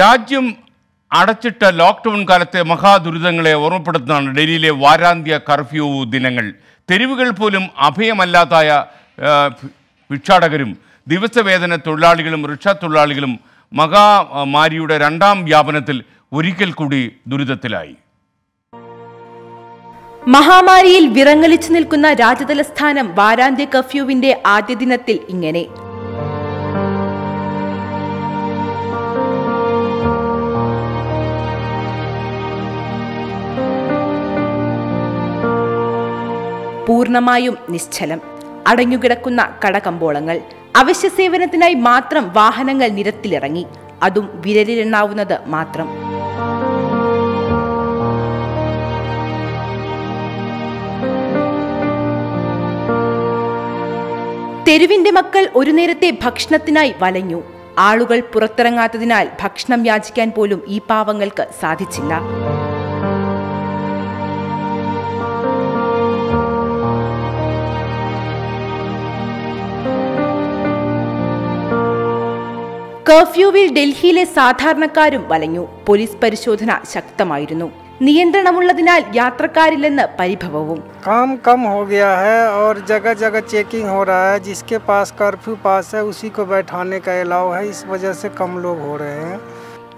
രാജ്യം അടച്ചിട്ട ലോക്ക്ഡൗൺ കാലത്തെ മഹാദുരിതങ്ങളെ ഓർമ്മപ്പെടുത്തുന്നതാണ് ഡൽഹിയിലെ വാരാന്ത്യ കർഫ്യൂ ദിനങ്ങൾ. തെരുവുകൾ പോലും അഭയമല്ലാതായ ഭിക്ഷാടകരും ദിവസവേതന തൊഴിലാളികളും റിക്ഷ തൊഴിലാളികളും മഹാമാരിയുടെ രണ്ടാം വ്യാപനത്തിൽ ഒരിക്കൽ കൂടി ദുരിതത്തിലായി. മഹാമാരിയിൽ വിറങ്ങലിച്ചു നിൽക്കുന്ന രാജതലസ്ഥാനം വാരാന്ത്യ കർഫ്യൂവിന്റെ ആദ്യ ദിനത്തിൽ ഇങ്ങനെ. പൂർണമായും നിശ്ചലം. അടഞ്ഞുകിടക്കുന്ന കടകമ്പോളങ്ങൾ. അവശ്യ സേവനത്തിനായി മാത്രം വാഹനങ്ങൾ നിരത്തിലിറങ്ങി. അതും വിരലിലെണ്ണാവുന്നത് മാത്രം. തെരുവിന്റെ മക്കൾ ഒരു നേരത്തെ ഭക്ഷണത്തിനായി വലഞ്ഞു. ആളുകൾ പുറത്തിറങ്ങാത്തതിനാൽ ഭക്ഷണം യാചിക്കാൻ പോലും ഈ പാവങ്ങൾക്ക് സാധിച്ചില്ല. കർഫ്യൂവിൽ ഡൽഹിയിലെ സാധാരണക്കാരും വലഞ്ഞു പോലീസ് പരിശോധന ശക്തമായിരുന്നു നിയന്ത്രണമുള്ളതിനാൽ യാത്രക്കാരില്ലെന്ന് പരിഭവവും काम कम हो गया है और जगह जगह चेकिंग हो रहा है जिसके पास कर्फ्यू पास है उसी को बैठाने का अलाव है इस वजह से कम लोग हो रहे हैं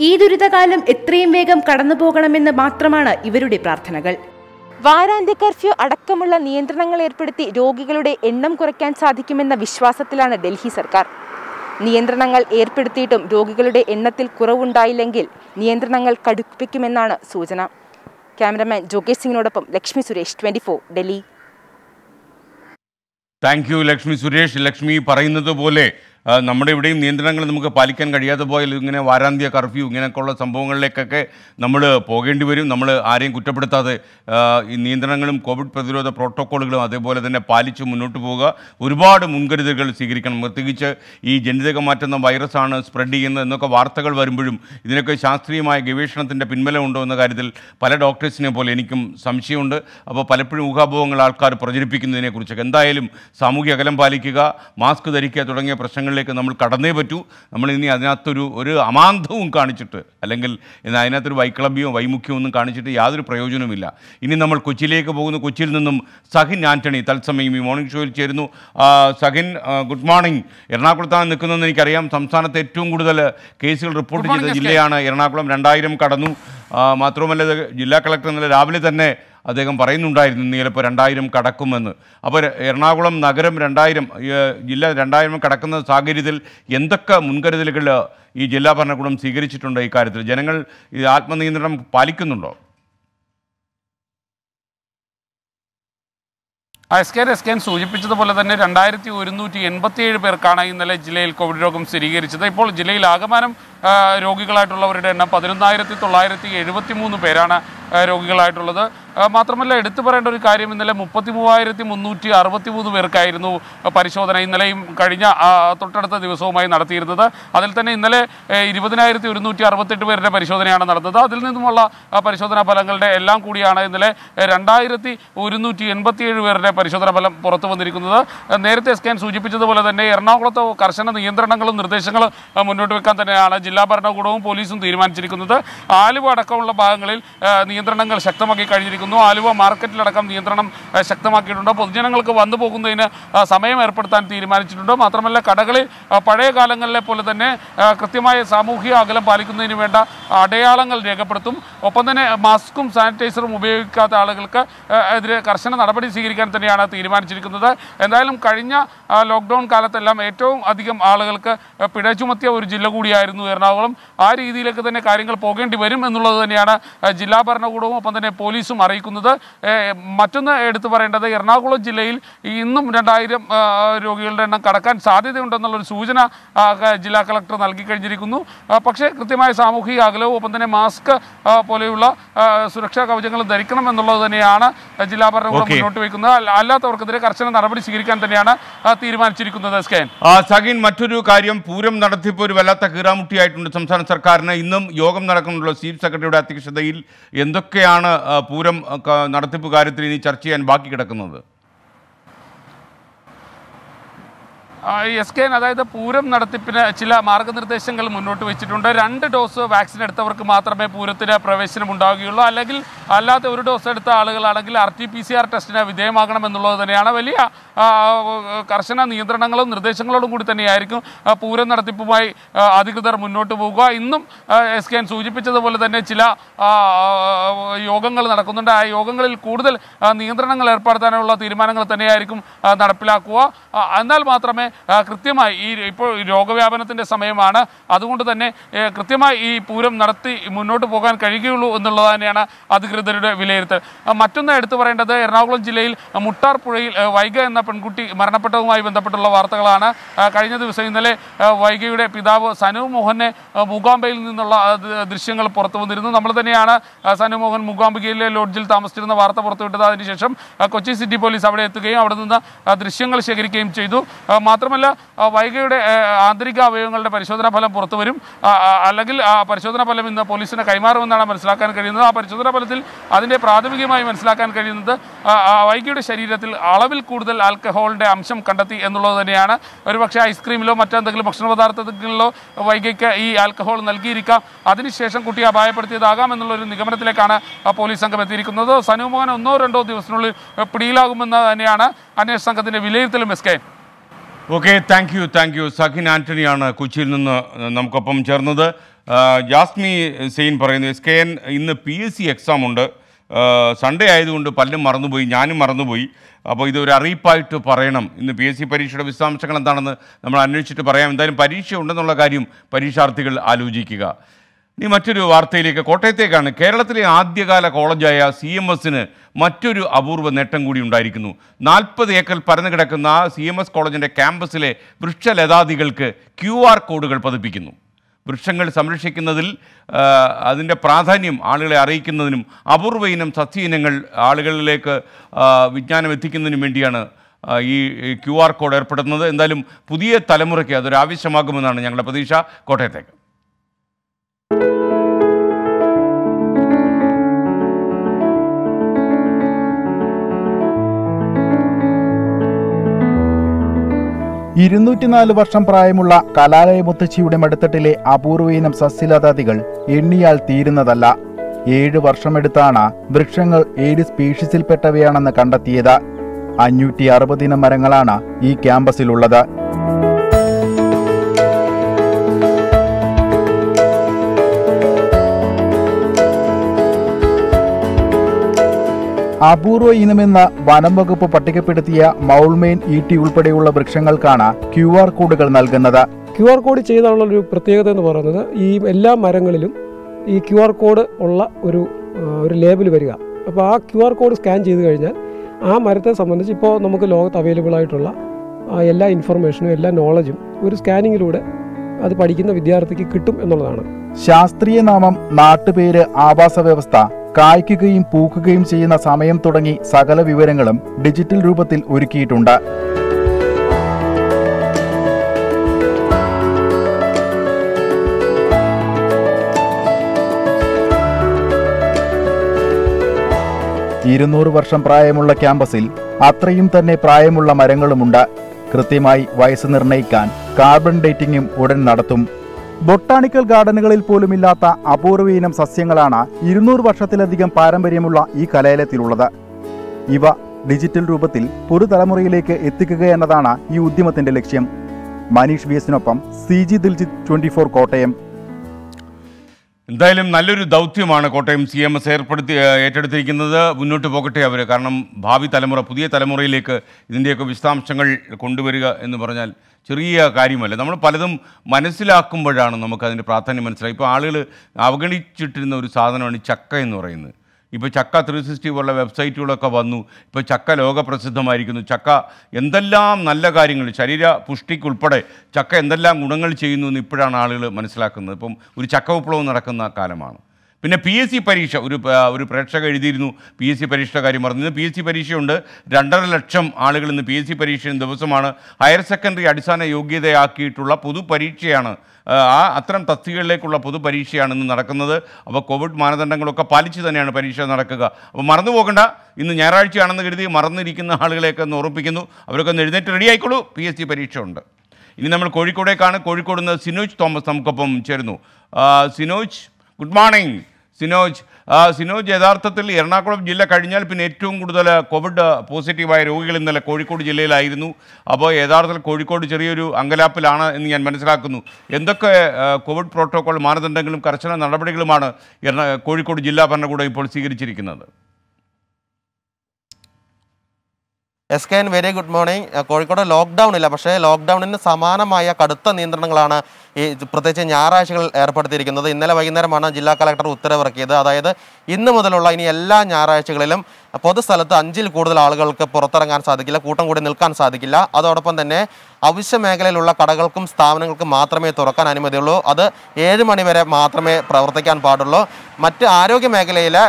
ഈ ദുരിതകാലം എത്രയും വേഗം കടന്നു പോകണമെന്ന് മാത്രമാണ് ഇവരുടെ പ്രാർത്ഥനകൾ വാരാന്ത്യ കർഫ്യൂ അടക്കമുള്ള നിയന്ത്രണങ്ങൾ ഏർപ്പെടുത്തി രോഗികളുടെ എണ്ണം കുറയ്ക്കാൻ സാധിക്കുമെന്ന വിശ്വാസത്തിലാണ് ഡൽഹി സർക്കാർ നിയന്ത്രണങ്ങൾ ഏർപ്പെടുത്തിയിട്ടും രോഗികളുടെ എണ്ണത്തിൽ കുറവുണ്ടായില്ലെങ്കിൽ നിയന്ത്രണങ്ങൾ കടുപ്പിക്കുമെന്നാണ് സൂചന. ക്യാമറമാൻ ജോഗേഷ് സിംഗിനോടൊപ്പം Lakshmi Suresh twenty Delhi. Thank you Lakshmi Suresh. Lakshmi പറയുന്നത് പോലെ നമ്മുടെ ഇവിടെയും നിയന്ത്രണങ്ങൾ നമുക്ക് പാലിക്കാൻ കഴിയാതെ പോയാൽ ഇങ്ങനെ വാരാന്ത്യ കർഫ്യൂ ഇങ്ങനെയൊക്കെയുള്ള സംഭവങ്ങളിലേക്കൊക്കെ നമ്മൾ പോകേണ്ടി വരും. നമ്മൾ ആരെയും കുറ്റപ്പെടുത്താതെ ഈ നിയന്ത്രണങ്ങളും കോവിഡ് പ്രതിരോധ പ്രോട്ടോക്കോളുകളും അതേപോലെ തന്നെ പാലിച്ച് മുന്നോട്ട് പോവുക. ഒരുപാട് മുൻകരുതലുകൾ സ്വീകരിക്കണം. പ്രത്യേകിച്ച് ഈ ജനിതക മാറ്റുന്ന വൈറസാണ് സ്പ്രെഡ് ചെയ്യുന്നത് എന്നൊക്കെ വാർത്തകൾ വരുമ്പോഴും ഇതിനൊക്കെ ശാസ്ത്രീയമായ ഗവേഷണത്തിന്റെ പിൻബലമുണ്ടോ എന്ന കാര്യത്തിൽ പല ഡോക്ടേഴ്സിനെ പോലെ എനിക്കും സംശയമുണ്ട്. അപ്പോൾ പലപ്പോഴും ഊഹാഭോഹങ്ങൾ ആൾക്കാർ പ്രചരിപ്പിക്കുന്നതിനെക്കുറിച്ചൊക്കെ. എന്തായാലും സാമൂഹ്യ അകലം പാലിക്കുക മാസ്ക് ധരിക്കുക തുടങ്ങിയ പ്രശ്നങ്ങളിലേക്ക് നമ്മൾ കടന്നേ പറ്റൂ. നമ്മൾ ഇനി അതിനകത്തൊരു ഒരു അമാന്തവും കാണിച്ചിട്ട് അല്ലെങ്കിൽ ഇന്ന് അതിനകത്തൊരു വൈക്ലഭ്യമോ വൈമുഖ്യമോ ഒന്നും കാണിച്ചിട്ട് യാതൊരു പ്രയോജനവുമില്ല. ഇനി നമ്മൾ കൊച്ചിയിലേക്ക് പോകുന്നു. കൊച്ചിയിൽ നിന്നും സഹിൻ ആന്റണി തത്സമയം ഈ മോർണിംഗ് ഷോയിൽ ചേരുന്നു. സഹിൻ ഗുഡ് മോർണിംഗ് എറണാകുളത്താണ് നിൽക്കുന്നതെന്ന് എനിക്കറിയാം. സംസ്ഥാനത്ത് ഏറ്റവും കൂടുതൽ കേസുകൾ റിപ്പോർട്ട് ചെയ്ത ജില്ലയാണ് എറണാകുളം. രണ്ടായിരം കടന്നു. മാത്രവുമല്ല ജില്ലാ കളക്ടർ ഇന്നലെ രാവിലെ തന്നെ അദ്ദേഹം പറയുന്നുണ്ടായിരുന്നു ഇന്ന് ചിലപ്പോൾ രണ്ടായിരം കടക്കുമെന്ന്. അപ്പോൾ എറണാകുളം നഗരം രണ്ടായിരം ജില്ല രണ്ടായിരം കടക്കുന്ന സാഹചര്യത്തിൽ എന്തൊക്കെ മുൻകരുതലുകൾ ഈ ജില്ലാ ഭരണകൂടം സ്വീകരിച്ചിട്ടുണ്ട് ഇക്കാര്യത്തിൽ ജനങ്ങൾ ഈ ആത്മനിയന്ത്രണം പാലിക്കുന്നുണ്ടോ? എസ് കെ എസ് കെ സൂചിപ്പിച്ചതുപോലെ തന്നെ രണ്ടായിരത്തി ഒരുന്നൂറ്റി എൺപത്തിയേഴ് പേർക്കാണ് ഇന്നലെ ജില്ലയിൽ കോവിഡ് രോഗം സ്ഥിരീകരിച്ചത്. ഇപ്പോൾ ജില്ലയിൽ ആകമാനം രോഗികളായിട്ടുള്ളവരുടെ എണ്ണം പതിനൊന്നായിരത്തി തൊള്ളായിരത്തി എഴുപത്തി മൂന്ന് പേരാണ് രോഗികളായിട്ടുള്ളത്. മാത്രമല്ല എടുത്തു പറയേണ്ട ഒരു കാര്യം ഇന്നലെ മുപ്പത്തി മൂവായിരത്തി മുന്നൂറ്റി അറുപത്തി മൂന്ന് പേർക്കായിരുന്നു പരിശോധന ഇന്നലെയും കഴിഞ്ഞ തൊട്ടടുത്ത ദിവസവുമായി നടത്തിയിരുന്നത്. അതിൽ തന്നെ ഇന്നലെ ഇരുപതിനായിരത്തി ഒരുന്നൂറ്റി അറുപത്തെട്ട് പേരുടെ പരിശോധനയാണ് നടന്നത്. അതിൽ നിന്നുമുള്ള പരിശോധനാ ഫലങ്ങളുടെ എല്ലാം കൂടിയാണ് ഇന്നലെ രണ്ടായിരത്തി ഒരുന്നൂറ്റി എൺപത്തിയേഴ് പേരുടെ പരിശോധനാ ഫലം പുറത്തു വന്നിരിക്കുന്നത്. നേരത്തെ സ്കാൻ സൂചിപ്പിച്ചതുപോലെ തന്നെ എറണാകുളത്ത് കർശന നിയന്ത്രണങ്ങളും നിർദ്ദേശങ്ങളും മുന്നോട്ട് വെക്കാൻ തന്നെയാണ് ജില്ലാ ഭരണകൂടവും പോലീസും തീരുമാനിച്ചിരിക്കുന്നത്. ആലുവ അടക്കമുള്ള ഭാഗങ്ങളിൽ നിയന്ത്രണങ്ങൾ ശക്തമാക്കി കഴിഞ്ഞിരിക്കുന്നു. ആലുവ മാർക്കറ്റിലടക്കം നിയന്ത്രണം ശക്തമാക്കിയിട്ടുണ്ട്. പൊതുജനങ്ങൾക്ക് വന്നു പോകുന്നതിന് സമയം ഏർപ്പെടുത്താൻ തീരുമാനിച്ചിട്ടുണ്ട്. മാത്രമല്ല കടകളിൽ പഴയ കാലങ്ങളിലെ പോലെ തന്നെ കൃത്യമായ സാമൂഹിക അകലം പാലിക്കുന്നതിന് വേണ്ട അടയാളങ്ങൾ രേഖപ്പെടുത്തും. ഒപ്പം തന്നെ മാസ്കും സാനിറ്റൈസറും ഉപയോഗിക്കാത്ത ആളുകൾക്ക് എതിരെ കർശന നടപടി സ്വീകരിക്കാൻ തന്നെയാണ് തീരുമാനിച്ചിരിക്കുന്നത്. എന്തായാലും കഴിഞ്ഞ ലോക്ക്ഡൗൺ കാലത്തെല്ലാം ഏറ്റവും അധികം ആളുകൾക്ക് പിഴ ചുമത്തിയ ഒരു ജില്ല കൂടിയായിരുന്നു എറണാകുളം. ആ രീതിയിലേക്ക് തന്നെ കാര്യങ്ങൾ പോകേണ്ടി വരും എന്നുള്ളത് തന്നെയാണ് ജില്ലാ ഭരണകൂടവും ഒപ്പം തന്നെ പോലീസും അറിയിക്കുന്നത്. മറ്റൊന്ന് എടുത്തു പറയേണ്ടത് എറണാകുളം ജില്ലയിൽ ഇന്നും രണ്ടായിരം രോഗികളുടെ എണ്ണം കടക്കാൻ സാധ്യതയുണ്ടെന്നുള്ളൊരു സൂചന ജില്ലാ കളക്ടർ നൽകി കഴിഞ്ഞിരിക്കുന്നു. പക്ഷേ കൃത്യമായ സാമൂഹിക അകലവും ഒപ്പം തന്നെ മാസ്ക് പോലെയുള്ള സുരക്ഷാ കവചങ്ങൾ ധരിക്കണം എന്നുള്ളത് തന്നെയാണ് ജില്ലാ ഭരണകൂടം മുന്നോട്ട് വയ്ക്കുന്നത്. അല്ലാത്തവർക്കെതിരെ കർശന നടപടി സ്വീകരിക്കാൻ തന്നെയാണ് തീരുമാനിച്ചിരിക്കുന്നത് സ്കാൻ ആ, സഹിൻ മറ്റൊരു കാര്യം പൂരം നടത്തിപ്പ് ഒരു വല്ലാത്ത കീറാമുട്ടിയായിട്ടുണ്ട് സംസ്ഥാന സർക്കാരിന്. ഇന്നും യോഗം നടക്കുന്നുണ്ടല്ലോ ചീഫ് സെക്രട്ടറിയുടെ അധ്യക്ഷതയിൽ. എന്തൊക്കെയാണ് പൂരം നടത്തിപ്പ് കാര്യത്തിൽ ഇനി ചർച്ച ചെയ്യാൻ ബാക്കി കിടക്കുന്നത്. എസ് കെ അതായത് പൂരം നടത്തിപ്പിന് ചില മാർഗനിർദ്ദേശങ്ങൾ മുന്നോട്ട് വെച്ചിട്ടുണ്ട്. രണ്ട് ഡോസ് വാക്സിൻ എടുത്തവർക്ക് മാത്രമേ പൂരത്തിന് പ്രവേശനം ഉണ്ടാവുകയുള്ളൂ. അല്ലെങ്കിൽ അല്ലാത്ത ഒരു ഡോസ് എടുത്ത ആളുകളാണെങ്കിൽ R T P C R ടെസ്റ്റിന് വിധേയമാകണമെന്നുള്ളത് തന്നെയാണ്. വലിയ കർശന നിയന്ത്രണങ്ങളും നിർദ്ദേശങ്ങളോടും കൂടി തന്നെയായിരിക്കും പൂരം നടത്തിപ്പുമായി അധികൃതർ മുന്നോട്ട് പോകുക. ഇന്നും എസ് കെ സൂചിപ്പിച്ചതുപോലെ തന്നെ ചില യോഗങ്ങൾ നടക്കുന്നുണ്ട്. ആ യോഗങ്ങളിൽ കൂടുതൽ നിയന്ത്രണങ്ങൾ ഏർപ്പെടുത്താനുള്ള തീരുമാനങ്ങൾ തന്നെയായിരിക്കും നടപ്പിലാക്കുക. എന്നാൽ മാത്രമേ കൃത്യമായി ഈ ഇപ്പോൾ രോഗവ്യാപനത്തിന്റെ സമയമാണ്. അതുകൊണ്ട് തന്നെ കൃത്യമായി ഈ പൂരം നടത്തി മുന്നോട്ട് പോകാൻ കഴിയുകയുള്ളൂ എന്നുള്ളത് തന്നെയാണ് അധികൃതരുടെ വിലയിരുത്തൽ. മറ്റൊന്ന് എടുത്തു പറയേണ്ടത് എറണാകുളം ജില്ലയിൽ മുട്ടാർ പുഴയിൽ വൈഗ എന്ന പെൺകുട്ടി മരണപ്പെട്ടതുമായി ബന്ധപ്പെട്ടുള്ള വാർത്തകളാണ്. കഴിഞ്ഞ ദിവസം ഇന്നലെ വൈഗയുടെ പിതാവ് സനു മോഹനെ മൂകാംബയിൽ നിന്നുള്ള ദൃശ്യങ്ങൾ പുറത്തു വന്നിരുന്നു. നമ്മൾ തന്നെയാണ് സനു മോഹൻ മൂകാംബികയിലെ ലോഡ്ജിൽ താമസിച്ചിരുന്ന വാർത്ത പുറത്തുവിട്ടത്. അതിനുശേഷം കൊച്ചി സിറ്റി പോലീസ് അവിടെ എത്തുകയും അവിടെ നിന്ന് ദൃശ്യങ്ങൾ ശേഖരിക്കുകയും ചെയ്തു. ആ, മാത്രമല്ല വൈഗയുടെ ആന്തരിക അവയവങ്ങളുടെ പരിശോധനാ ഫലം പുറത്തു വരും. അല്ലെങ്കിൽ ആ പരിശോധനാ ഫലം ഇന്ന് പോലീസിന് കൈമാറുമെന്നാണ് മനസ്സിലാക്കാൻ കഴിയുന്നത്. ആ പരിശോധനാ ഫലത്തിൽ അതിന്റെ പ്രാഥമികമായി മനസ്സിലാക്കാൻ കഴിയുന്നത് വൈഗയുടെ ശരീരത്തിൽ അളവിൽ കൂടുതൽ ആൽക്കഹോളിന്റെ അംശം കണ്ടെത്തി എന്നുള്ളത് തന്നെയാണ്. ഒരുപക്ഷെ ഐസ്ക്രീമിലോ മറ്റെന്തെങ്കിലും ഭക്ഷണ പദാർത്ഥത്തിലോ വൈഗയ്ക്ക് ഈ ആൽക്കഹോൾ നൽകിയിരിക്കാം. അതിനുശേഷം കുട്ടിയെ അപായപ്പെടുത്തിയതാകാം എന്നുള്ള ഒരു നിഗമനത്തിലേക്കാണ് പോലീസ് സംഘം എത്തിയിരിക്കുന്നത്. സനുമോഹൻ ഒന്നോ രണ്ടോ ദിവസത്തിനുള്ളിൽ പിടിയിലാകുമെന്ന് തന്നെയാണ് അന്വേഷണ സംഘത്തിന്റെ വിലയിരുത്തലും S K. Okay thank you thank you Sachin ആന്റണിയാണ് കൊച്ചിയിൽ നിന്ന് നമുക്കൊപ്പം ചേർന്നത്. ജാസ്മി സെയിൻ പറയുന്നു എസ് കെ എൻ ഇന്ന് പി എസ് സി എക്സാം ഉണ്ട്. സൺഡേ ആയതുകൊണ്ട് പലരും മറന്നുപോയി ഞാനും മറന്നുപോയി. അപ്പോൾ ഇതൊരു അറിയിപ്പായിട്ട് പറയണം. ഇന്ന് പി എസ് സി പരീക്ഷയുടെ വിശദാംശങ്ങൾ എന്താണെന്ന് നമ്മൾ അന്വേഷിച്ചിട്ട് പറയാം. എന്തായാലും പരീക്ഷ ഉണ്ടെന്നുള്ള കാര്യം പരീക്ഷാർത്ഥികൾ ആലോചിക്കുക. ഇനി മറ്റൊരു വാർത്തയിലേക്ക്. കോട്ടയത്തേക്കാണ്. കേരളത്തിലെ ആദ്യകാല കോളേജായ സി എം എസിന് മറ്റൊരു അപൂർവ നേട്ടം കൂടി ഉണ്ടായിരിക്കുന്നു. നാൽപ്പത് ഏക്കർ പരന്നു കിടക്കുന്ന സി എം എസ് കോളേജിന്റെ ക്യാമ്പസിലെ വൃക്ഷലതാദികൾക്ക് ക്യു ആർ കോഡുകൾ പതിപ്പിക്കുന്നു. വൃക്ഷങ്ങൾ സംരക്ഷിക്കുന്നതിൽ അതിന്റെ പ്രാധാന്യം ആളുകളെ അറിയിക്കുന്നതിനും അപൂർവ ഇനം സസ്യ ഇനങ്ങൾ ആളുകളിലേക്ക് വിജ്ഞാനം എത്തിക്കുന്നതിനും വേണ്ടിയാണ് ഈ ക്യു ആർ കോഡ് ഏർപ്പെടുത്തുന്നത്. എന്തായാലും പുതിയ തലമുറയ്ക്ക് അതൊരു ആവശ്യമാകുമെന്നാണ് ഞങ്ങളുടെ പ്രതീക്ഷ. കോട്ടയത്തേക്ക്. ഇരുന്നൂറ്റിനാല് വർഷം പ്രായമുള്ള കലാലയ മുത്തച്ഛിയുടെ മടുത്തട്ടിലെ അപൂർവയിനം സസ്യലതാദികൾ എണ്ണിയാൽ തീരുന്നതല്ല. ഏഴ് വർഷമെടുത്താണ് വൃക്ഷങ്ങൾ ഏഴ് സ്പീഷീസിൽപ്പെട്ടവയാണെന്ന് കണ്ടെത്തിയത്. അഞ്ഞൂറ്റി അറുപതിനം മരങ്ങളാണ് ഈ ക്യാമ്പസിലുള്ളത്. അപൂർവ ഇനമെന്ന വനം വകുപ്പ് പട്ടികപ്പെടുത്തിയ മൗൾമെയിൻ ഈട്ടി ഉൾപ്പെടെയുള്ള വൃക്ഷങ്ങൾക്കാണ് ക്യു ആർ കോഡുകൾ നൽകുന്നത്. ക്യു ആർ കോഡ് ചെയ്താലുള്ള ഒരു പ്രത്യേകത എന്ന് പറയുന്നത് ഈ എല്ലാ മരങ്ങളിലും ഈ ക്യു ആർ കോഡ് ഉള്ള ഒരു ഒരു ലേബൽ വരിക. അപ്പോൾ ആ ക്യു ആർ കോഡ് സ്കാൻ ചെയ്ത് കഴിഞ്ഞാൽ ആ മരത്തെ സംബന്ധിച്ച് ഇപ്പോൾ നമുക്ക് ലോകത്ത് അവൈലബിൾ ആയിട്ടുള്ള എല്ലാ ഇൻഫർമേഷനും എല്ലാ നോളജും ഒരു സ്കാനിങ്ങിലൂടെ അത് പഠിക്കുന്ന വിദ്യാർത്ഥിക്ക് കിട്ടും എന്നുള്ളതാണ്. ശാസ്ത്രീയ നാമം നാട്ടുപേര് ആവാസ വ്യവസ്ഥ കായ്ക്കുകയും പൂക്കുകയും ചെയ്യുന്ന സമയം തുടങ്ങി സകല വിവരങ്ങളും ഡിജിറ്റൽ രൂപത്തിൽ ഒരുക്കിയിട്ടുണ്ട്. ഇരുന്നൂറ് വർഷം പ്രായമുള്ള ക്യാമ്പസിൽ അത്രയും തന്നെ പ്രായമുള്ള മരങ്ങളുമുണ്ട്. കൃത്യമായി വയസ്സ് നിർണയിക്കാൻ കാർബൺ ഡേറ്റിംഗും ഉടൻ നടത്തും. ബൊട്ടാണിക്കൽ ഗാർഡനുകളിൽ പോലും ഇല്ലാത്ത അപൂർവ ഇനം സസ്യങ്ങളാണ് ഇരുന്നൂറ് വർഷത്തിലധികം പാരമ്പര്യമുള്ള ഈ കലയലത്തിലുള്ളത്. ഇവ ഡിജിറ്റൽ രൂപത്തിൽ പുതുതലമുറയിലേക്ക് എത്തിക്കുക എന്നതാണ് ഈ ഉദ്യമത്തിന്റെ ലക്ഷ്യം. Manish V എസിനൊപ്പം C G Diljith twenty four Kottayam. എന്തായാലും നല്ലൊരു ദൗത്യമാണ് കോട്ടയം സി എം എസ് ഏർപ്പെടുത്തി ഏറ്റെടുത്തിരിക്കുന്നത്. മുന്നോട്ട് പോകട്ടെ അവർ കാരണം ഭാവി തലമുറ പുതിയ തലമുറയിലേക്ക് ഇതിന്റെയൊക്കെ വിശദാംശങ്ങൾ കൊണ്ടുവരിക എന്ന് പറഞ്ഞാൽ ചെറിയ കാര്യമല്ല. നമ്മൾ പലതും മനസ്സിലാക്കുമ്പോഴാണ് നമുക്കതിന്റെ പ്രാധാന്യം മനസ്സിലായി ഇപ്പോൾ ആളുകൾ അവഗണിച്ചിട്ടിരുന്ന ഒരു സാധനമാണ് ചക്ക എന്ന് പറയുന്നത്. ഇപ്പോൾ ചക്ക ത്രീ സിക്സ്റ്റി പോലുള്ള വെബ്സൈറ്റുകളൊക്കെ വന്നു. ഇപ്പോൾ ചക്ക ലോകപ്രസിദ്ധമായിരിക്കുന്നു. ചക്ക എന്തെല്ലാം നല്ല കാര്യങ്ങൾ ശരീര പുഷ്ടിക്കുൾപ്പെടെ ചക്ക എന്തെല്ലാം ഗുണങ്ങൾ ചെയ്യുന്നു എന്ന് ഇപ്പോഴാണ് ആളുകൾ മനസ്സിലാക്കുന്നത്. ഇപ്പം ഒരു ചക്ക വിപ്ലവം നടക്കുന്ന കാലമാണ്. പിന്നെ പി എസ് സി പരീക്ഷ. ഒരു ഒരു പ്രേക്ഷക എഴുതിയിരുന്നു പി എസ് സി പരീക്ഷയുടെ കാര്യം പറഞ്ഞു പി എസ് സി പരീക്ഷയുണ്ട്. രണ്ടര ലക്ഷം ആളുകൾ ഇന്ന് പി എസ് സി പരീക്ഷ ദിവസമാണ്. ഹയർ സെക്കൻഡറി അടിസ്ഥാന യോഗ്യതയാക്കിയിട്ടുള്ള പൊതുപരീക്ഷയാണ് ആ, അത്തരം തസ്തികകളിലേക്കുള്ള പൊതുപരീക്ഷയാണ് ഇന്ന് നടക്കുന്നത്. അപ്പോൾ കോവിഡ് മാനദണ്ഡങ്ങളൊക്കെ പാലിച്ച് തന്നെയാണ് പരീക്ഷ നടക്കുക. അപ്പോൾ മറന്നു പോകണ്ട. ഇന്ന് ഞായറാഴ്ചയാണെന്ന് കരുതി മറന്നിരിക്കുന്ന ആളുകളെയൊക്കെ ഒന്ന് ഓർമ്മിപ്പിക്കുന്നു അവരൊക്കെ ഒന്ന് എഴുന്നേറ്റ് റെഡി ആയിക്കോളൂ. പി എസ് സി പരീക്ഷ ഉണ്ട്. ഇനി നമ്മൾ കോഴിക്കോടേക്കാണ്. കോഴിക്കോട് നിന്ന് സിനോജ് തോമസ് നമുക്കൊപ്പം ചേരുന്നു. സിനോജ് ഗുഡ് മോർണിംഗ് സിനോജ് സിനോജ് യഥാർത്ഥത്തിൽ എറണാകുളം ജില്ല കഴിഞ്ഞാൽ പിന്നെ ഏറ്റവും കൂടുതൽ കോവിഡ് പോസിറ്റീവായ രോഗികൾ ഇന്നലെ കോഴിക്കോട് ജില്ലയിലായിരുന്നു. അപ്പോൾ യഥാർത്ഥത്തിൽ കോഴിക്കോട് ചെറിയൊരു അങ്കലാപ്പിലാണ് എന്ന് ഞാൻ മനസ്സിലാക്കുന്നു. എന്തൊക്കെ കോവിഡ് പ്രോട്ടോകോൾ മാനദണ്ഡങ്ങളും കർശന നടപടികളുമാണ് കോഴിക്കോട് ജില്ലാ ഭരണകൂടം ഇപ്പോൾ സ്വീകരിച്ചിരിക്കുന്നത്? S K N very good morning Kozhikode lockdown ഇല്ല. പക്ഷേ ലോക്ക്ഡൗണിന് സമാനമായ കടുത്ത നിയന്ത്രണങ്ങളാണ് ഈ പ്രത്യേകിച്ച് ഞായറാഴ്ചകൾ ഏർപ്പെടുത്തിയിരിക്കുന്നത്. ഇന്നലെ വൈകുന്നേരമാണ് ജില്ലാ കളക്ടർ ഉത്തരവിറക്കിയത്. അതായത് ഇന്ന് മുതലുള്ള ഇനി എല്ലാ ഞായറാഴ്ചകളിലും പൊതുസ്ഥലത്ത് അഞ്ചിൽ കൂടുതൽ ആളുകൾക്ക് പുറത്തിറങ്ങാൻ സാധിക്കില്ല കൂട്ടം കൂടി നിൽക്കാൻ സാധിക്കില്ല. അതോടൊപ്പം തന്നെ അവശ്യ മേഖലയിലുള്ള കടകൾക്കും സ്ഥാപനങ്ങൾക്കും മാത്രമേ തുറക്കാൻ അനുമതിയുള്ളൂ. അത് ഏഴ് മണിവരെ മാത്രമേ പ്രവർത്തിക്കാൻ പാടുള്ളൂ. മറ്റ് ആരോഗ്യ മേഖലയിലെ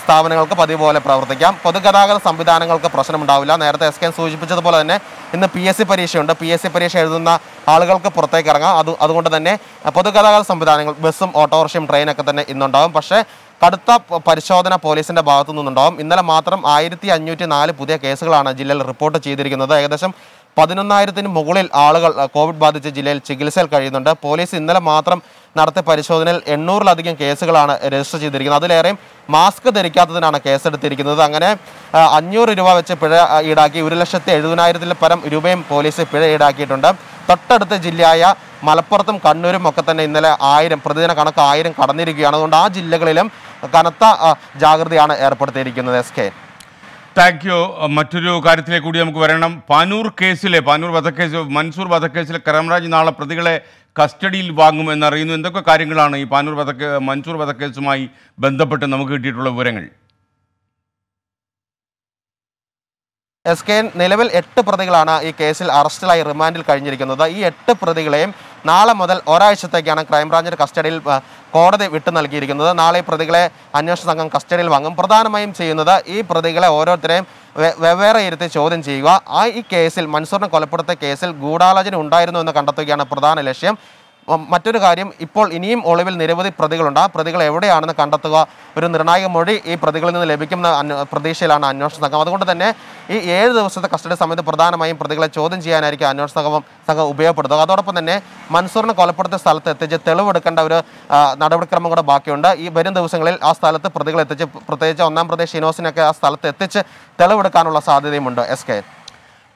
സ്ഥാപനങ്ങൾക്ക് പതിവ് പോലെ പ്രവർത്തിക്കാം. പൊതുഗതാഗത സംവിധാനങ്ങൾക്ക് പ്രശ്നമുണ്ടാവില്ല. നേരത്തെ എസ് കെ സൂചിപ്പിച്ചതുപോലെ തന്നെ ഇന്ന് പി എസ് സി പരീക്ഷയുണ്ട്. പി എസ് സി പരീക്ഷ എഴുതുന്ന ആളുകൾക്ക് പുറത്തേക്ക് ഇറങ്ങാം. അത് അതുകൊണ്ട് തന്നെ പൊതുഗതാഗത സംവിധാനങ്ങൾ ബസ്സും ഓട്ടോറിക്ഷയും ട്രെയിനൊക്കെ തന്നെ ഇന്നുണ്ടാവും. പക്ഷേ കടുത്ത പരിശോധന പോലീസിന്റെ ഭാഗത്തു നിന്നുണ്ടാവും. ഇന്നലെ മാത്രം ആയിരത്തി അഞ്ഞൂറ്റി നാല് പുതിയ കേസുകളാണ് ജില്ലയിൽ റിപ്പോർട്ട് ചെയ്തിരിക്കുന്നത്. ഏകദേശം പതിനൊന്നായിരത്തിന് മുകളിൽ ആളുകൾ കോവിഡ് ബാധിച്ച് ജില്ലയിൽ ചികിത്സയിൽ കഴിയുന്നുണ്ട്. പോലീസ് ഇന്നലെ മാത്രം നടത്തിയ പരിശോധനയിൽ എണ്ണൂറിലധികം കേസുകളാണ് രജിസ്റ്റർ ചെയ്തിരിക്കുന്നത്. അതിലേറെയും മാസ്ക് ധരിക്കാത്തതിനാണ് കേസെടുത്തിരിക്കുന്നത്. അങ്ങനെ അഞ്ഞൂറ് രൂപ വെച്ച് പിഴ ഈടാക്കി ഒരു ലക്ഷത്തി എഴുപതിനായിരത്തിൽ പരം രൂപയും പോലീസ് പിഴ ഈടാക്കിയിട്ടുണ്ട്. തൊട്ടടുത്ത ജില്ലയായ മലപ്പുറത്തും കണ്ണൂരും ഒക്കെ തന്നെ ഇന്നലെ ആയിരം പ്രതിദിന കണക്ക് ആയിരം കടന്നിരിക്കുകയാണ്. അതുകൊണ്ട് ആ ജില്ലകളിലും കനത്ത ജാഗ്രതയാണ് ഏർപ്പെടുത്തിയിരിക്കുന്നത് എസ് കെ. താങ്ക് യു മറ്റൊരു കാര്യത്തിലേക്ക് കൂടി നമുക്ക് വരണം. പാനൂർ കേസിലെ പാനൂർ വധക്കേസ് മൻസൂർ വധക്കേസിലെ ക്രൈംബ്രാഞ്ച് നാളെ പ്രതികളെ കസ്റ്റഡിയിൽ വാങ്ങുമെന്നറിയുന്നു എന്തൊക്കെ കാര്യങ്ങളാണ് ഈ പാനൂർ വധക്കേ മൻസൂർ വധക്കേസുമായി ബന്ധപ്പെട്ട് നമുക്ക് കിട്ടിയിട്ടുള്ള വിവരങ്ങൾ? എസ് കെ നിലവിൽ എട്ട് പ്രതികളാണ് ഈ കേസിൽ അറസ്റ്റിലായി റിമാൻഡിൽ കഴിഞ്ഞിരിക്കുന്നത്. ഈ എട്ട് പ്രതികളെയും നാളെ മുതൽ ഒരാഴ്ചത്തേക്കാണ് ക്രൈംബ്രാഞ്ചിന്റെ കസ്റ്റഡിയിൽ കോടതി വിട്ടു നൽകിയിരിക്കുന്നത്. നാളെ ഈ പ്രതികളെ അന്വേഷണ സംഘം കസ്റ്റഡിയിൽ വാങ്ങും. പ്രധാനമായും ചെയ്യുന്നത് ഈ പ്രതികളെ ഓരോരുത്തരെയും വെവ്വേറെ ഇരുത്തി ചോദ്യം ചെയ്യുക. ആ ഈ കേസിൽ മൻസൂറിനെ കൊലപ്പെടുത്തിയ കേസിൽ ഗൂഢാലോചന ഉണ്ടായിരുന്നു എന്ന് കണ്ടെത്തുകയാണ് പ്രധാന ലക്ഷ്യം. മറ്റൊരു കാര്യം ഇപ്പോൾ ഇനിയും ഒളിവിൽ നിരവധി പ്രതികളുണ്ട്. ആ പ്രതികൾ എവിടെയാണെന്ന് കണ്ടെത്തുക? ഒരു നിർണായക മൊഴി ഈ പ്രതികളിൽ നിന്ന് ലഭിക്കുന്ന പ്രതീക്ഷയിലാണ് അന്വേഷണ സംഘം. അതുകൊണ്ട് തന്നെ ഈ ഏഴ് ദിവസത്തെ കസ്റ്റഡി സമയത്ത് പ്രധാനമായും പ്രതികളെ ചോദ്യം ചെയ്യാനായിരിക്കും അന്വേഷണ സംഘം സംഘം ഉപയോഗപ്പെടുത്തുക. അതോടൊപ്പം തന്നെ മൻസൂറിനെ കൊലപ്പെടുത്തിയ സ്ഥലത്ത് എത്തിച്ച് തെളിവെടുക്കേണ്ട ഒരു നടപടിക്രമം കൂടെ ബാക്കിയുണ്ട്. ഈ വരും ദിവസങ്ങളിൽ ആ സ്ഥലത്ത് പ്രതികളെത്തിച്ച് പ്രത്യേകിച്ച് ഒന്നാം പ്രദേശ് ഷിനോസിനൊക്കെ ആ സ്ഥലത്ത് എത്തിച്ച് തെളിവെടുക്കാനുള്ള സാധ്യതയുമുണ്ട്. S K.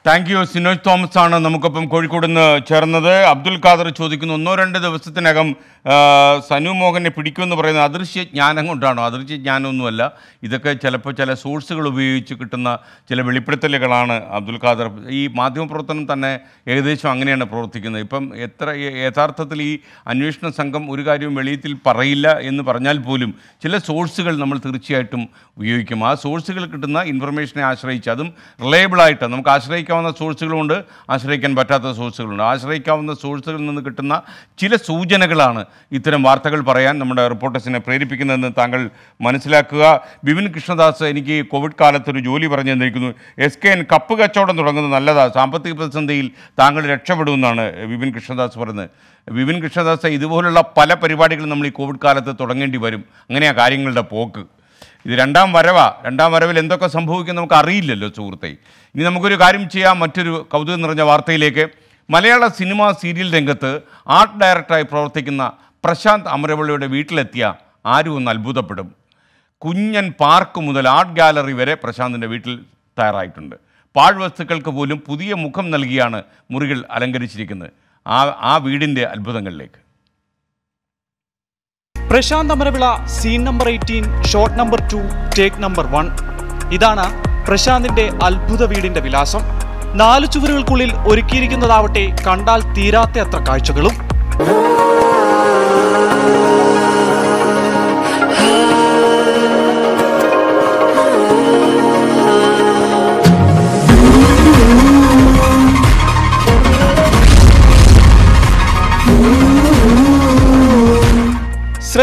Thank you Sinoj Thomas ആണ് നമുക്കൊപ്പം കോഴിക്കോട് നിന്ന് ചേർന്നത്. അബ്ദുൽ ഖാദർ ചോദിക്കുന്നു ഒന്നോ രണ്ട് ദിവസത്തിനകം സനു മോഹനെ പിടിക്കുമെന്ന് പറയുന്നത് അദൃശ്യ ജ്ഞാനം കൊണ്ടാണോ? അദൃശ്യ ജ്ഞാനമൊന്നുമല്ല. ഇതൊക്കെ ചിലപ്പോൾ ചില സോഴ്സുകൾ ഉപയോഗിച്ച് കിട്ടുന്ന ചില വെളിപ്പെടുത്തലുകളാണ് അബ്ദുൽ ഖാദർ. ഈ മാധ്യമപ്രവർത്തനം തന്നെ ഏകദേശം അങ്ങനെയാണ് പ്രവർത്തിക്കുന്നത്. ഇപ്പം എത്ര യഥാർത്ഥത്തിൽ ഈ അന്വേഷണ സംഘം ഒരു കാര്യവും വെളിയത്തിൽ പറയില്ല എന്ന് പറഞ്ഞാൽ പോലും ചില സോഴ്സുകൾ നമ്മൾ തീർച്ചയായിട്ടും ഉപയോഗിക്കും. ആ സോഴ്സുകൾ കിട്ടുന്ന ഇൻഫർമേഷനെ ആശ്രയിച്ച് അതും റിലയബിളായിട്ട് നമുക്ക് ആശ്രയിക്കാവുന്ന സോഴ്സുകളുണ്ട് ആശ്രയിക്കാൻ പറ്റാത്ത സോഴ്സുകളുണ്ട് ആശ്രയിക്കാവുന്ന സോഴ്സുകളിൽ നിന്ന് കിട്ടുന്ന ചില സൂചനകളാണ് ഇത്തരം വാർത്തകൾ പറയാൻ നമ്മുടെ റിപ്പോർട്ടേഴ്സിനെ പ്രേരിപ്പിക്കുന്നതെന്ന് താങ്കൾ മനസ്സിലാക്കുക. ബിപിൻ കൃഷ്ണദാസ് എനിക്ക് കോവിഡ് കാലത്ത് ഒരു ജോലി പറഞ്ഞു തന്നിരിക്കുന്നു. എസ് കെ എൻ കപ്പ് കച്ചവടം തുടങ്ങുന്നത് നല്ലതാണ് സാമ്പത്തിക പ്രതിസന്ധിയിൽ താങ്കൾ രക്ഷപ്പെടുമെന്നാണ് ബിപിൻ കൃഷ്ണദാസ് പറയുന്നത്. ബിപിൻ കൃഷ്ണദാസ് ഇതുപോലുള്ള പല പരിപാടികളും നമ്മൾ ഈ കോവിഡ് കാലത്ത് തുടങ്ങേണ്ടി വരും. അങ്ങനെയാണ് കാര്യങ്ങളുടെ പോക്ക്. ഇത് രണ്ടാം വരവാ. രണ്ടാം വരവിൽ എന്തൊക്കെ സംഭവിക്കും നമുക്ക് അറിയില്ലല്ലോ സുഹൃത്തെ. ഇനി നമുക്കൊരു കാര്യം ചെയ്യാം മറ്റൊരു കൗതുകം നിറഞ്ഞ വാർത്തയിലേക്ക്. മലയാള സിനിമ സീരിയൽ രംഗത്ത് ആർട്ട് ഡയറക്ടറായി പ്രവർത്തിക്കുന്ന പ്രശാന്ത് അമരവള്ളിയുടെ വീട്ടിലെത്തിയ ആരും ഒന്ന് അത്ഭുതപ്പെടും. കുഞ്ഞൻ പാർക്ക് മുതൽ ആർട്ട് ഗാലറി വരെ പ്രശാന്തിന്റെ വീട്ടിൽ തയ്യാറായിട്ടുണ്ട്. പാഴ്വസ്തുക്കൾക്ക് പോലും പുതിയ മുഖം നൽകിയാണ് മുറികൾ അലങ്കരിച്ചിരിക്കുന്നത്. ആ ആ വീടിന്റെ അത്ഭുതങ്ങളിലേക്ക്. Prashanth Amaravila scene number eighteen shot number two take number one ഇതാണ് പ്രശാന്തിന്റെ അത്ഭുത വീടിന്റെ വിലാസം. നാല് ചുവരുകൾക്കുള്ളിൽ ഒരുക്കിയിരിക്കുന്നതാവട്ടെ കണ്ടാൽ തീരാത്ത അത്ര കാഴ്ചകളും.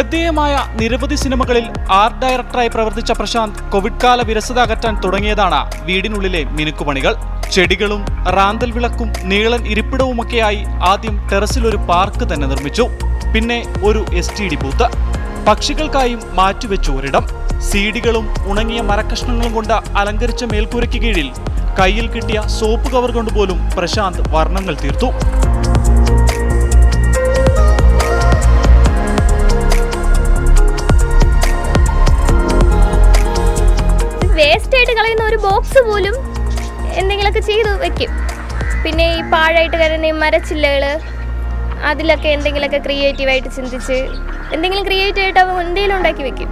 ശ്രദ്ധേയമായ നിരവധി സിനിമകളിൽ ആർട്ട് ഡയറക്ടറായി പ്രവർത്തിച്ച പ്രശാന്ത് കോവിഡ് കാല വിരസത അകറ്റാൻ തുടങ്ങിയതാണ് വീടിനുള്ളിലെ മിനുക്കുപണികൾ. ചെടികളും റാന്തൽ വിളക്കും നീളൻ ഇരിപ്പിടവുമൊക്കെയായി ആദ്യം ടെറസിൽ ഒരു പാർക്ക് തന്നെ നിർമ്മിച്ചു. പിന്നെ ഒരു എസ് ടി ഡി ബൂത്ത്. പക്ഷികൾക്കായും മാറ്റിവെച്ചു ഒരിടം. സീഡികളും ഉണങ്ങിയ മരക്കഷ്ണങ്ങളും കൊണ്ട് അലങ്കരിച്ച മേൽക്കൂരയ്ക്ക് കീഴിൽ കയ്യിൽ കിട്ടിയ സോപ്പ് കവർ കൊണ്ടുപോലും പ്രശാന്ത് വർണങ്ങൾ തീർത്തു. ബോക്സ് പോലും എന്തെങ്കിലുമൊക്കെ ചെയ്ത് വെക്കും. പിന്നെ ഈ പാഴായിട്ട് കരുന്ന ഈ മരച്ചില്ലകൾ അതിലൊക്കെ എന്തെങ്കിലുമൊക്കെ ക്രിയേറ്റീവായിട്ട് ചിന്തിച്ച് എന്തെങ്കിലും ക്രിയേറ്റീവായിട്ട് അവ എന്തെങ്കിലും ഉണ്ടാക്കി വെക്കും.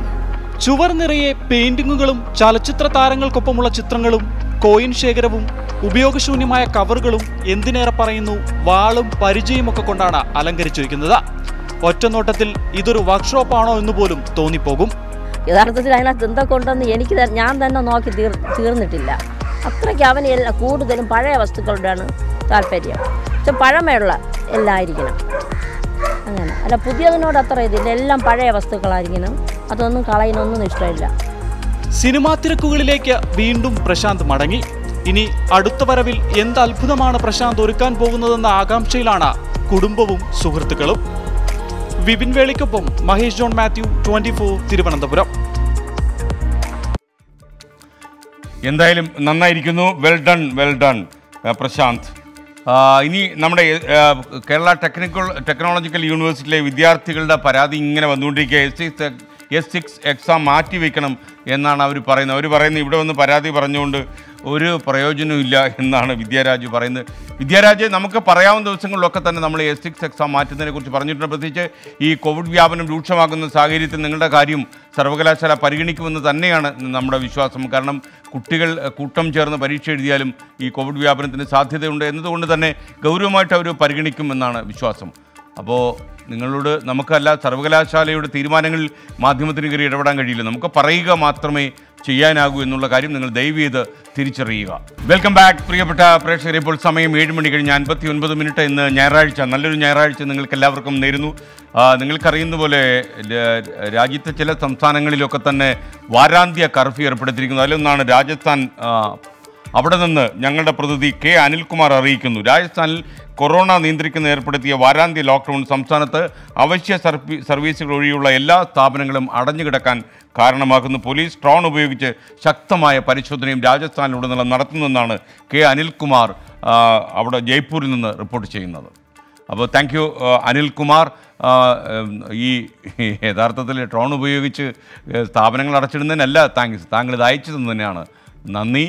ചുവർ നിറയെ പെയിന്റിങ്ങുകളും ചലച്ചിത്ര താരങ്ങൾക്കൊപ്പമുള്ള ചിത്രങ്ങളും കോയിൻ ശേഖരവും ഉപയോഗശൂന്യമായ കവറുകളും എന്തിനേറെ പറയുന്നു? വാളും പരിചയം ഒക്കെ കൊണ്ടാണ് അലങ്കരിച്ചിരിക്കുന്നത് ഒറ്റനോട്ടത്തിൽ ഇതൊരു വർക്ക്ഷോപ്പാണോ എന്ന് പോലും തോന്നിപ്പോകും. യഥാർത്ഥത്തിൽ അതിനകത്ത് എന്തൊക്കെ ഉണ്ടെന്ന് എനിക്ക് ഞാൻ തന്നെ നോക്കി തീർ തീർന്നിട്ടില്ല. അത്രയ്ക്ക് അവന് എല്ലാ കൂടുതലും പഴയ വസ്തുക്കളുടെയാണ് താല്പര്യം. പക്ഷെ പഴമയുള്ള എല്ലാം ആയിരിക്കണം അങ്ങനെ. അല്ല പുതിയതിനോട് അത്ര ഇതില്ല. എല്ലാം പഴയ വസ്തുക്കളായിരിക്കണം. അതൊന്നും കളയുന്നൊന്നും ഇഷ്ടമില്ല. സിനിമാ തിരക്കുകളിലേക്ക് വീണ്ടും പ്രശാന്ത് മടങ്ങി. ഇനി അടുത്ത വരവിൽ എന്ത് അത്ഭുതമാണ് പ്രശാന്ത് ഒരുക്കാൻ പോകുന്നതെന്ന ആകാംക്ഷയിലാണ് കുടുംബവും സുഹൃത്തുക്കളും. Vipin വേളിക്കൊപ്പം Mahesh John Mathew twenty four Thiruvananthapuram. എന്തായാലും നന്നായിരിക്കുന്നു. Well done well done Prashanth. ഇനി നമ്മുടെ കേരള ടെക്നിക്കൽ ടെക്നോളജിക്കൽ യൂണിവേഴ്സിറ്റിയിലെ വിദ്യാർത്ഥികളുടെ പരാതി ഇങ്ങനെ വന്നുകൊണ്ടിരിക്കുക എസ് എസ് സിക്സ് എക്സാം മാറ്റി വയ്ക്കണം എന്നാണ് അവർ പറയുന്നത്. അവർ പറയുന്നത് ഇവിടെ വന്ന് പരാതി പറഞ്ഞുകൊണ്ട് ഒരു പ്രയോജനവും ഇല്ല എന്നാണ് വിദ്യാരാജ് പറയുന്നത്. വിദ്യാരാജ് നമുക്ക് പറയാവുന്ന ദിവസങ്ങളിലൊക്കെ തന്നെ നമ്മൾ എസ് സിക്സ് എക്സാം മാറ്റുന്നതിനെക്കുറിച്ച് പറഞ്ഞിട്ടുണ്ട്. പ്രത്യേകിച്ച് ഈ കോവിഡ് വ്യാപനം രൂക്ഷമാകുന്ന സാഹചര്യത്തിൽ നിങ്ങളുടെ കാര്യം സർവകലാശാല പരിഗണിക്കുമെന്ന് തന്നെയാണ് നമ്മുടെ വിശ്വാസം. കാരണം കുട്ടികൾ കൂട്ടം ചേർന്ന് പരീക്ഷ എഴുതിയാലും ഈ കോവിഡ് വ്യാപനത്തിന് സാധ്യതയുണ്ട് എന്നതുകൊണ്ട് തന്നെ ഗൗരവമായിട്ട് അവർ പരിഗണിക്കുമെന്നാണ് വിശ്വാസം. അപ്പോൾ നിങ്ങളോട് നമുക്കല്ല സർവകലാശാലയുടെ തീരുമാനങ്ങളിൽ മാധ്യമത്തിന് കയറി ഇടപെടാൻ കഴിയില്ല. നമുക്ക് പറയുക മാത്രമേ ചെയ്യാനാകൂ എന്നുള്ള കാര്യം നിങ്ങൾ ദയവ് ചെയ്ത് തിരിച്ചറിയുക. വെൽക്കം ബാക്ക് പ്രിയപ്പെട്ട പ്രേക്ഷകരെ. ഇപ്പോൾ സമയം ഏഴ് മണി കഴിഞ്ഞ് അൻപത്തി ഒൻപത് മിനിറ്റ് ഇന്ന് ഞായറാഴ്ച നല്ലൊരു ഞായറാഴ്ച നിങ്ങൾക്ക് എല്ലാവർക്കും നേരുന്നു നിങ്ങൾക്കറിയുന്ന പോലെ രാജ്യത്തെ ചില സംസ്ഥാനങ്ങളിലൊക്കെ തന്നെ വാരാന്ത്യ കർഫ്യൂ ഏർപ്പെടുത്തിയിരിക്കുന്നു. അതിലൊന്നാണ് രാജസ്ഥാൻ അവിടെ നിന്ന് ഞങ്ങളുടെ പ്രതിനിധി കെ അനിൽകുമാർ അറിയിക്കുന്നു. രാജസ്ഥാനിൽ കൊറോണ നിയന്ത്രിക്കുന്ന ഏർപ്പെടുത്തിയ വാരാന്ത്യ ലോക്ക്ഡൗൺ സംസ്ഥാനത്ത് അവശ്യ സർവീ സർവീസുകൾ ഒഴിയുള്ള എല്ലാ സ്ഥാപനങ്ങളും അടഞ്ഞുകിടക്കാൻ കാരണമാക്കുന്നു പോലീസ് ഡ്രോൺ ഉപയോഗിച്ച് ശക്തമായ പരിശോധനയും രാജസ്ഥാനിലുടനീളം നടത്തുന്നതെന്നാണ് കെ അനിൽകുമാർ അവിടെ ജയ്പൂരിൽ നിന്ന് റിപ്പോർട്ട് ചെയ്യുന്നത്. അപ്പോൾ താങ്ക് യു അനിൽകുമാർ. ഈ യഥാർത്ഥത്തിൽ ഡ്രോൺ ഉപയോഗിച്ച് സ്ഥാപനങ്ങൾ അടച്ചിടുന്നതിനല്ല താങ്ക്സ് താങ്കൾ ഇത് അയച്ചു തന്നതിനാണ് നന്ദി.